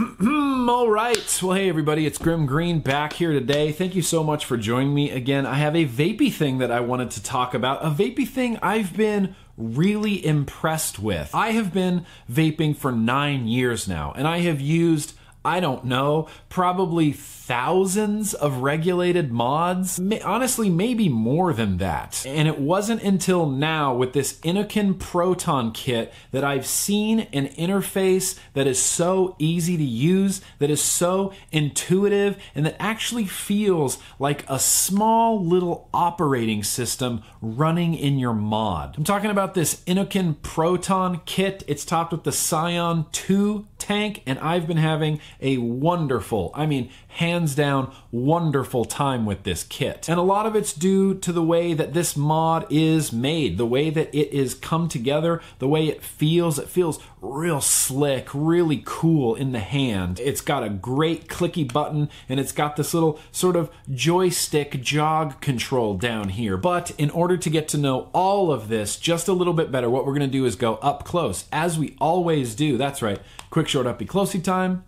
Mm-hmm, all right. Well, hey, everybody, it's Grimm Green back here today. Thank you so much for joining me again. I have a vapey thing that I wanted to talk about. A vapey thing I've been really impressed with. I have been vaping for nine years now, and I have used I don't know, probably thousands of regulated mods. Honestly, maybe more than that. And it wasn't until now with this Innokin Proton kit that I've seen an interface that is so easy to use, that is so intuitive, and that actually feels like a small little operating system running in your mod. I'm talking about this Innokin Proton kit. It's topped with the Scion 2 tank, and I've been having a wonderful, I mean, hands down, wonderful time with this kit. And a lot of it's due to the way that this mod is made, the way that it is come together, the way it feels. It feels real slick, really cool in the hand. It's got a great clicky button, and it's got this little sort of joystick jog control down here. But in order to get to know all of this just a little bit better, what we're gonna do is go up close, as we always do. That's right. Quick short uppy closey time.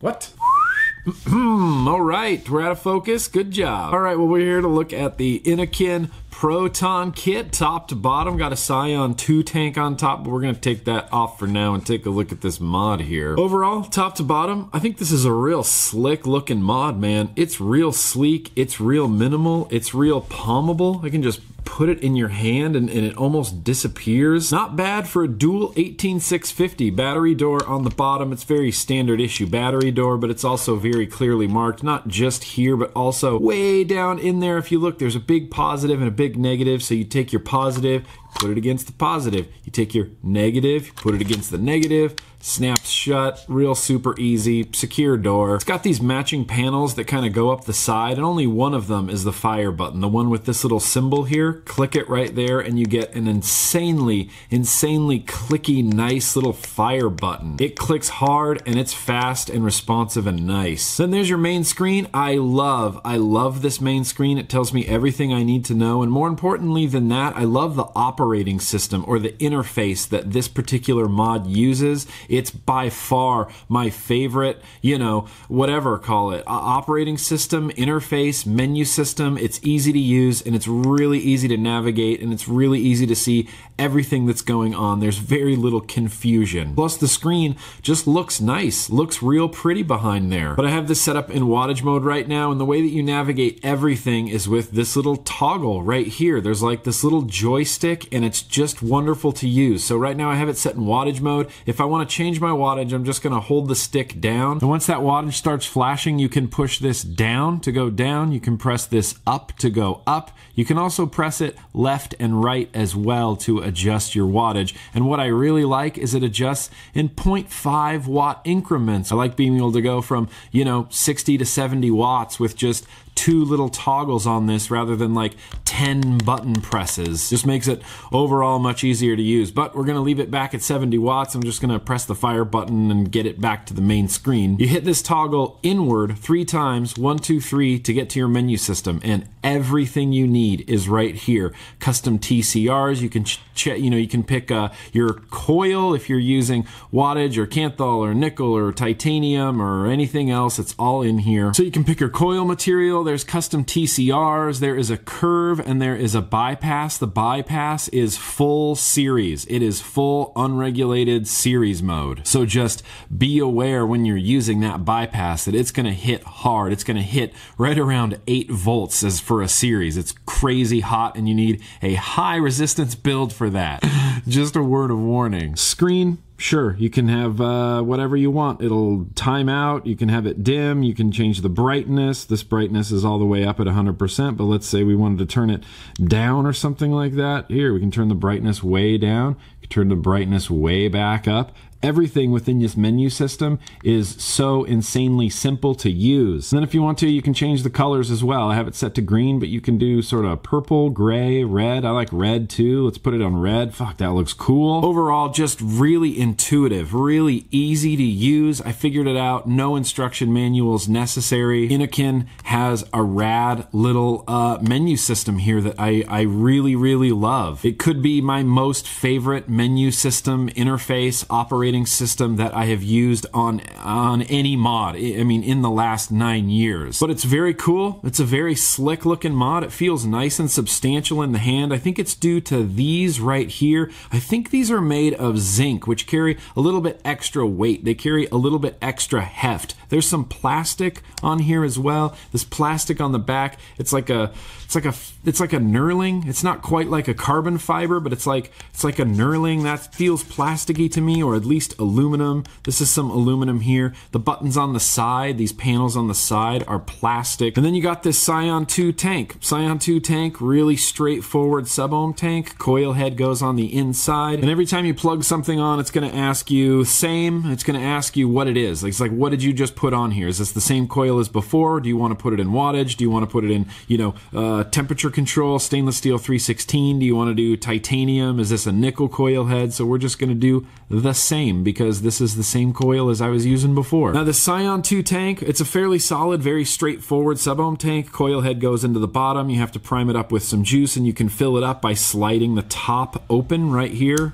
What? Hmm, all right, we're out of focus. Good job. All right, well, we're here to look at the Innokin Proton kit, top to bottom. Got a Scion 2 tank on top, but we're going to take that off for now and take a look at this mod here. Overall, top to bottom, I think this is a real slick looking mod, man. It's real sleek, it's real minimal, it's real palmable. I can just put it in your hand and, and, it almost disappears. Not bad for a dual 18650 battery door on the bottom. It's very standard issue battery door, but it's also very clearly marked, not just here, but also way down in there. If you look, there's a big positive and a big negative. So you take your positive, put it against the positive. You take your negative, put it against the negative, snaps shut, real super easy, secure door. It's got these matching panels that kind of go up the side, and only one of them is the fire button. The one with this little symbol here, click it right there, and you get an insanely, insanely clicky, nice little fire button. It clicks hard, and it's fast and responsive and nice. Then there's your main screen. I love, I love this main screen. It tells me everything I need to know, and more importantly than that, I love the operating system or the interface that this particular mod uses. It's by far my favorite, you know, whatever call it, operating system, interface, menu system. It's easy to use and it's really easy to navigate and it's really easy to see everything that's going on. There's very little confusion. Plus, the screen just looks nice, looks real pretty behind there. But I have this set up in wattage mode right now, and the way that you navigate everything is with this little toggle right here. There's like this little joystick, and it's just wonderful to use. So right now I have it set in wattage mode. If I want to change my wattage, I'm just going to hold the stick down. And once that wattage starts flashing, you can push this down to go down. You can press this up to go up. You can also press it left and right as well to adjust your wattage. And what I really like is it adjusts in 0.5 watt increments. I like being able to go from, you know, 60 to 70 watts with just two little toggles on this rather than like 10 button presses. Just makes it overall much easier to use. But we're going to leave it back at 70 watts. I'm just going to press the fire button and get it back to the main screen. You hit this toggle inward three times, one, two, three, to get to your menu system. And everything you need is right here. Custom TCRs. You can, you know, you can pick uh, your coil if you're using wattage or Kanthal or nickel or titanium or anything else. It's all in here. So you can pick your coil material there's custom TCRs, there is a curve, and there is a bypass. The bypass is full series. It is full unregulated series mode. So just be aware when you're using that bypass that it's going to hit hard. It's going to hit right around 8 volts as for a series. It's crazy hot and you need a high resistance build for that. just a word of warning. Screen Sure, you can have uh, whatever you want. It'll time out. You can have it dim. You can change the brightness. This brightness is all the way up at 100%, but let's say we wanted to turn it down or something like that. Here, we can turn the brightness way down. Turn the brightness way back up everything within this menu system is so insanely simple to use. And then if you want to, you can change the colors as well. I have it set to green, but you can do sort of purple, gray, red. I like red too. Let's put it on red. Fuck, that looks cool. Overall, just really intuitive, really easy to use. I figured it out. No instruction manuals necessary. Innokin has a rad little uh, menu system here that I, I really, really love. It could be my most favorite menu system interface operating operating system that I have used on on any mod. I mean, in the last nine years. But it's very cool. It's a very slick looking mod. It feels nice and substantial in the hand. I think it's due to these right here. I think these are made of zinc, which carry a little bit extra weight. They carry a little bit extra heft. There's some plastic on here as well. This plastic on the back, it's like a it's like a it's like a knurling. It's not quite like a carbon fiber, but it's like it's like a knurling that feels plasticky to me, or at least aluminum. This is some aluminum here. The buttons on the side, these panels on the side are plastic. And then you got this Scion 2 tank. Scion 2 tank, really straightforward sub-ohm tank. Coil head goes on the inside. And every time you plug something on, it's gonna ask you same. It's gonna ask you what it is. It's like, what did you just put on here? Is this the same coil as before? Do you want to put it in wattage? Do you want to put it in, you know, uh, temperature control, stainless steel 316? Do you want to do titanium? Is this a nickel coil head? So we're just going to do the same because this is the same coil as I was using before. Now the Scion 2 tank, it's a fairly solid, very straightforward sub-ohm tank. Coil head goes into the bottom. You have to prime it up with some juice and you can fill it up by sliding the top open right here.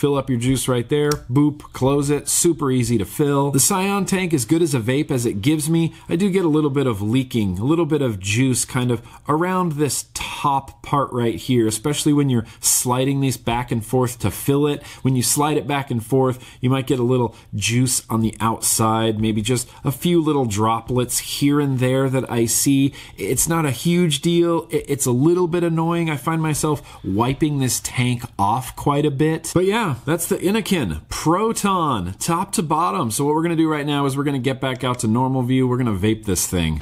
Fill up your juice right there, boop, close it, super easy to fill. The Scion tank, as good as a vape as it gives me, I do get a little bit of leaking, a little bit of juice kind of around this top part right here, especially when you're sliding these back and forth to fill it. When you slide it back and forth, you might get a little juice on the outside, maybe just a few little droplets here and there that I see. It's not a huge deal. It's a little bit annoying. I find myself wiping this tank off quite a bit. But yeah, that's the Innokin Proton, top to bottom. So what we're gonna do right now is we're gonna get back out to normal view. We're gonna vape this thing.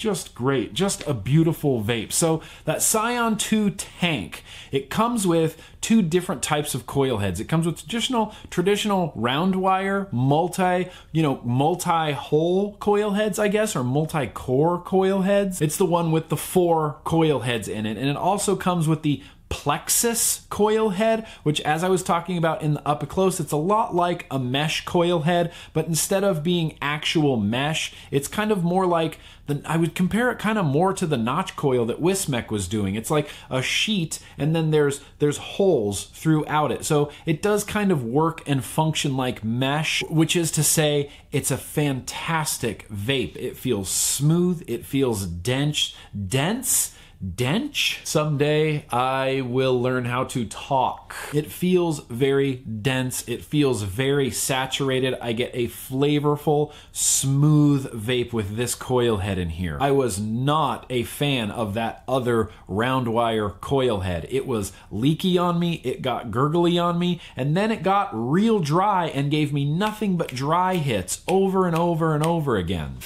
Just great, just a beautiful vape. So that Scion 2 tank, it comes with two different types of coil heads. It comes with traditional traditional round wire, multi, you know, multi-hole coil heads, I guess, or multi-core coil heads. It's the one with the four coil heads in it, and it also comes with the plexus coil head, which as I was talking about in the up close, it's a lot like a mesh coil head, but instead of being actual mesh, it's kind of more like the, I would compare it kind of more to the notch coil that Wismec was doing. It's like a sheet and then there's there's holes throughout it. So it does kind of work and function like mesh, which is to say it's a fantastic vape. It feels smooth, it feels dense, dense dench. Someday I will learn how to talk. It feels very dense. It feels very saturated. I get a flavorful, smooth vape with this coil head in here. I was not a fan of that other round wire coil head. It was leaky on me, it got gurgly on me, and then it got real dry and gave me nothing but dry hits over and over and over again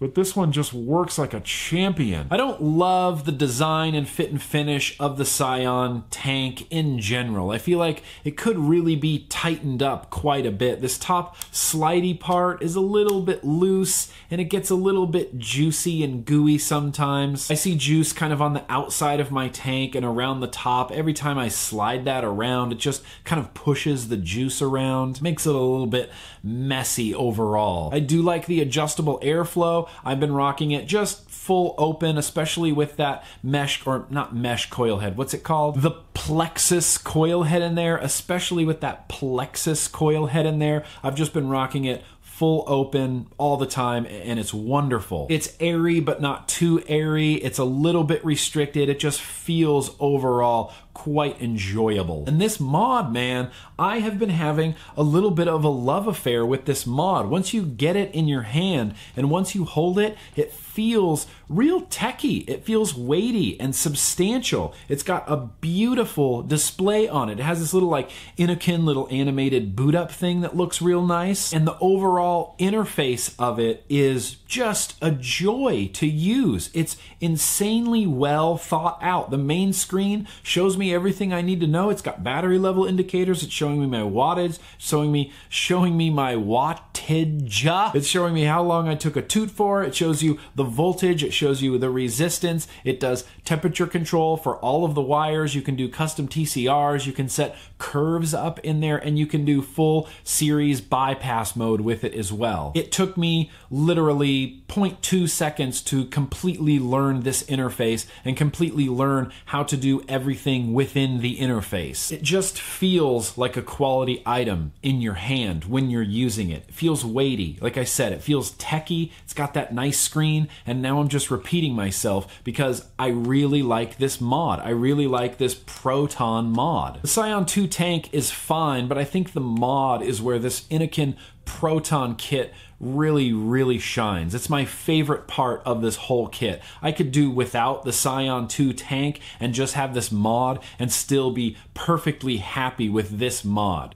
but this one just works like a champion. I don't love the design and fit and finish of the Scion tank in general. I feel like it could really be tightened up quite a bit. This top slidey part is a little bit loose and it gets a little bit juicy and gooey sometimes. I see juice kind of on the outside of my tank and around the top. Every time I slide that around, it just kind of pushes the juice around, makes it a little bit messy overall. I do like the adjustable airflow. I've been rocking it just full open, especially with that mesh, or not mesh coil head, what's it called? The plexus coil head in there, especially with that plexus coil head in there. I've just been rocking it full open all the time and it's wonderful. It's airy but not too airy. It's a little bit restricted. It just feels overall quite enjoyable. And this mod, man, I have been having a little bit of a love affair with this mod. Once you get it in your hand and once you hold it, it feels real techy. It feels weighty and substantial. It's got a beautiful display on it. It has this little like Innokin little animated boot up thing that looks real nice. And the overall interface of it is just a joy to use. It's insanely well thought out. The main screen shows me everything I need to know. It's got battery level indicators. It's showing me my wattage, showing me showing me my wattage. It's showing me how long I took a toot for. It shows you the voltage. It shows you the resistance. It does temperature control for all of the wires. You can do custom TCRs, you can set curves up in there, and you can do full series bypass mode with it as well. It took me literally 0.2 seconds to completely learn this interface and completely learn how to do everything within the interface. It just feels like a quality item in your hand when you're using it. It feels weighty. Like I said, it feels techy. It's got that nice screen, and now I'm just repeating myself because I really like this mod. I really like this Proton mod. The Scion 2 tank is fine, but I think the mod is where this Innokin Proton kit really, really shines. It's my favorite part of this whole kit. I could do without the Scion 2 tank and just have this mod and still be perfectly happy with this mod.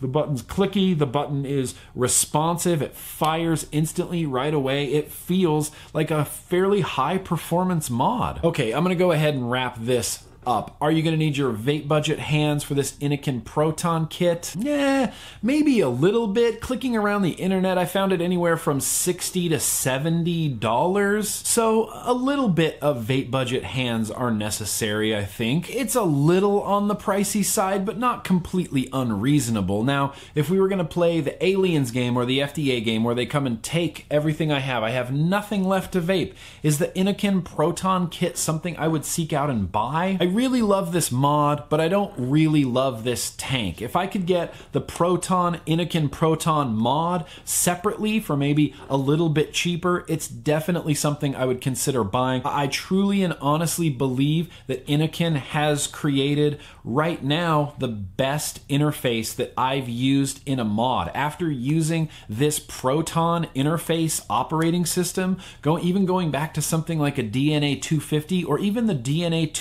The button's clicky, the button is responsive, it fires instantly right away. It feels like a fairly high performance mod. Okay, I'm gonna go ahead and wrap this up. Are you going to need your vape budget hands for this Innokin Proton kit? Yeah, maybe a little bit. Clicking around the internet, I found it anywhere from 60 to $70. So a little bit of vape budget hands are necessary, I think. It's a little on the pricey side, but not completely unreasonable. Now, if we were going to play the Aliens game or the FDA game where they come and take everything I have, I have nothing left to vape, is the Innokin Proton kit something I would seek out and buy? I really love this mod, but I don't really love this tank. If I could get the Proton Innokin Proton mod separately for maybe a little bit cheaper, it's definitely something I would consider buying. I truly and honestly believe that Innokin has created right now the best interface that I've used in a mod. After using this Proton interface operating system, go, even going back to something like a DNA 250 or even the DNA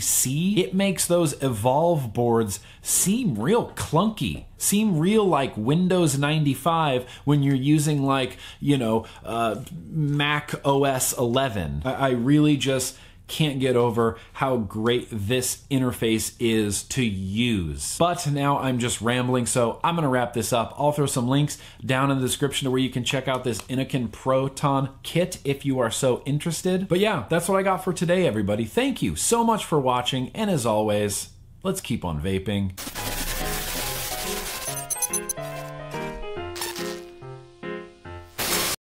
250C, it makes those Evolv boards seem real clunky seem real like Windows 95 when you're using like, you know, uh, Mac OS 11. I, I really just can't get over how great this interface is to use. But now I'm just rambling, so I'm gonna wrap this up. I'll throw some links down in the description to where you can check out this Innokin Proton kit if you are so interested. But yeah, that's what I got for today, everybody. Thank you so much for watching, and as always, let's keep on vaping.